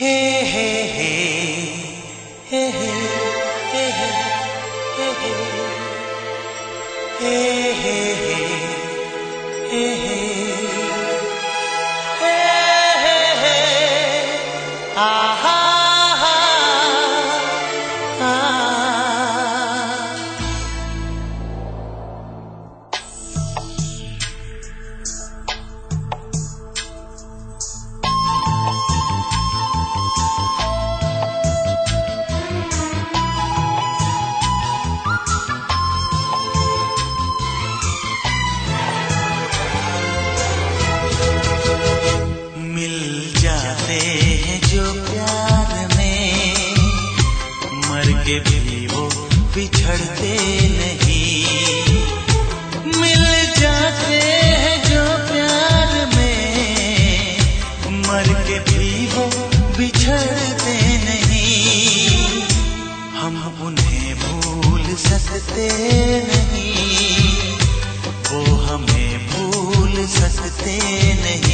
मिल बिछड़ते नहीं। मिल जाते हैं जो प्यार में। मर के भी वो बिछड़ते नहीं। हम उन्हें भूल सकते नहीं। वो हमें भूल सकते नहीं।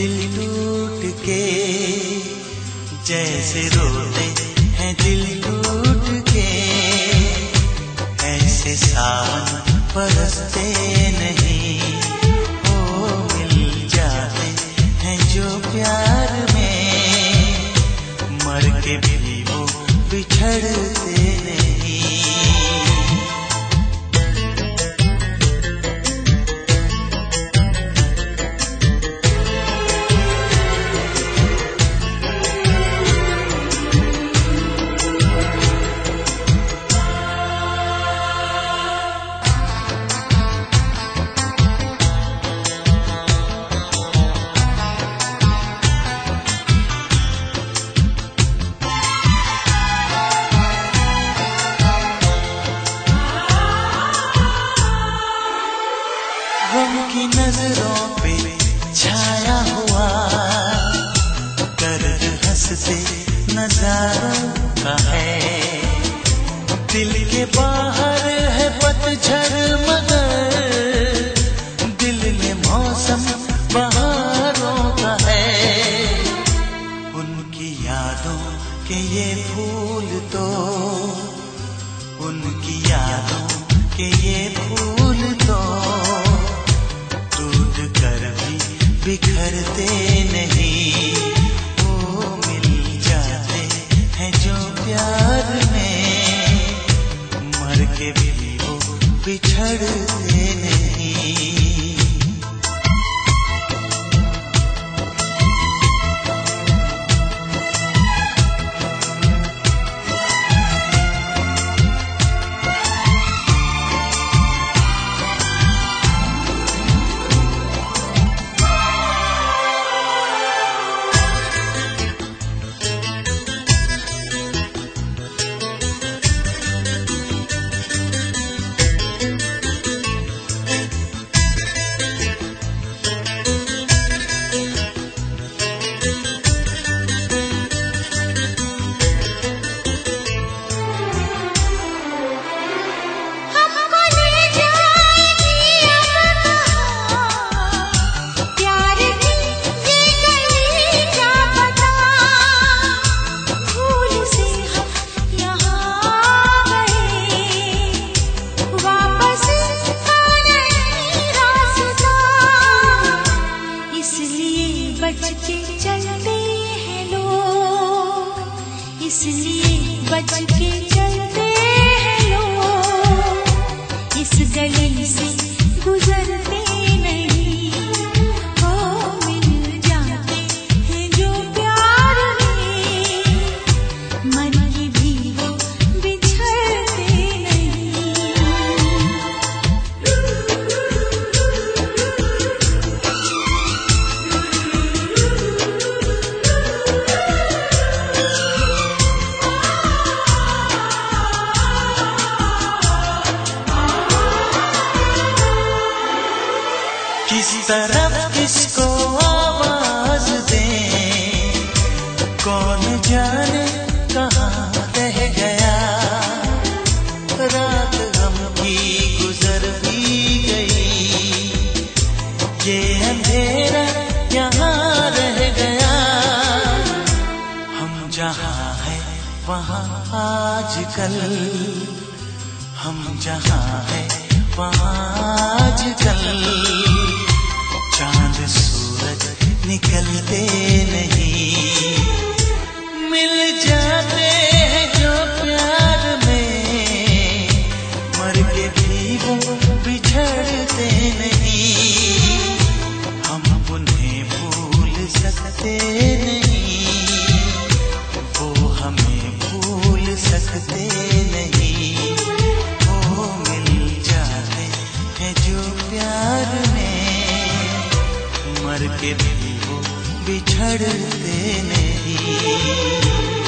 दिल टूट के जैसे रोते हैं दिल टूट के ऐसे सावन बरसते हँसते नजारों का है। दिल के बाहर है पतझड़ मगर, दिल में मौसम बहारों का है। उनकी यादों के ये फूल तो उनकी यादों के ये फूल तो टूट कर भी बिखरते नहीं। बिछड़ते चलते हैं लोग इस गली से गुजरते कौन जाने कहाँ रह गया? रात हम की गुजर भी गई। ये अंधेरा यहाँ रह गया। हम जहाँ है, वहाँ आजकल। हम जहाँ है, वहाँ आजकल। चाँद, सूरज निकलते नहीं। प्यार में मर के भी वो बिछड़ते नहीं।